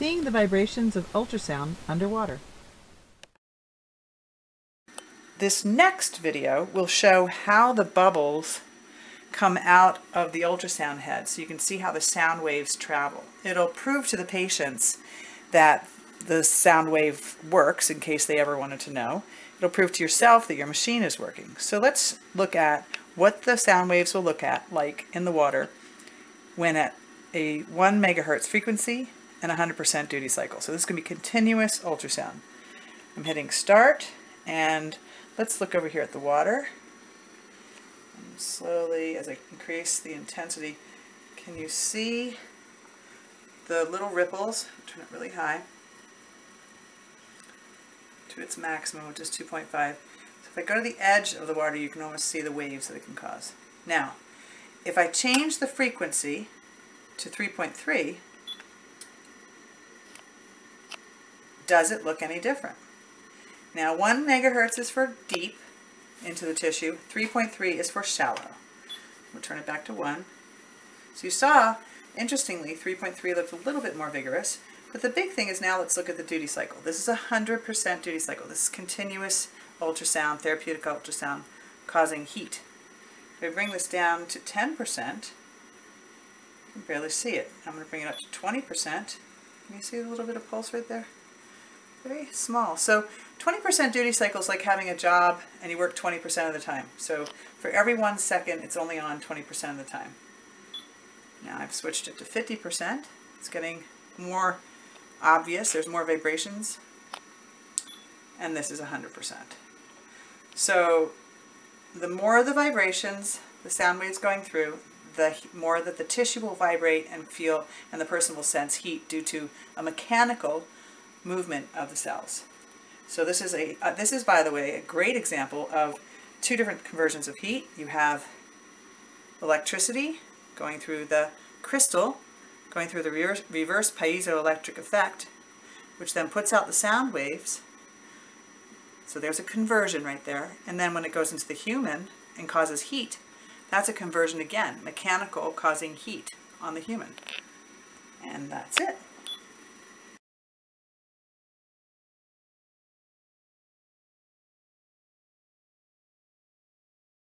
Seeing the vibrations of ultrasound underwater. This next video will show how the bubbles come out of the ultrasound head so you can see how the sound waves travel. It'll prove to the patients that the sound wave works in case they ever wanted to know. It'll prove to yourself that your machine is working. So let's look at what the sound waves will look at like in the water when at a 1 megahertz frequency and 100% duty cycle. So this is going to be continuous ultrasound. I'm hitting start and let's look over here at the water. And slowly, as I increase the intensity, can you see the little ripples? Turn it really high to its maximum, which is 2.5. So if I go to the edge of the water, you can almost see the waves that it can cause. Now, if I change the frequency to 3.3, does it look any different? Now 1 megahertz is for deep into the tissue, 3.3 is for shallow. We'll turn it back to 1. So you saw, interestingly, 3.3 looked a little bit more vigorous, but the big thing is now let's look at the duty cycle. This is a 100% duty cycle. This is continuous ultrasound, therapeutic ultrasound, causing heat. If I bring this down to 10%, you can barely see it. I'm going to bring it up to 20%. Can you see a little bit of pulse right there? Very small. So 20% duty cycle is like having a job and you work 20% of the time. So for every one second, it's only on 20% of the time. Now I've switched it to 50%. It's getting more obvious. There's more vibrations. And this is 100%. So the more the vibrations, the sound waves going through, the more that the tissue will vibrate and feel, and the person will sense heat due to a mechanical movement of the cells. So this is a uh, this is by the way a great example of two different conversions of heat. You have electricity going through the crystal, going through the reverse, reverse piezoelectric effect, which then puts out the sound waves. So there's a conversion right there. And then when it goes into the human and causes heat, that's a conversion again, mechanical causing heat on the human. And that's it.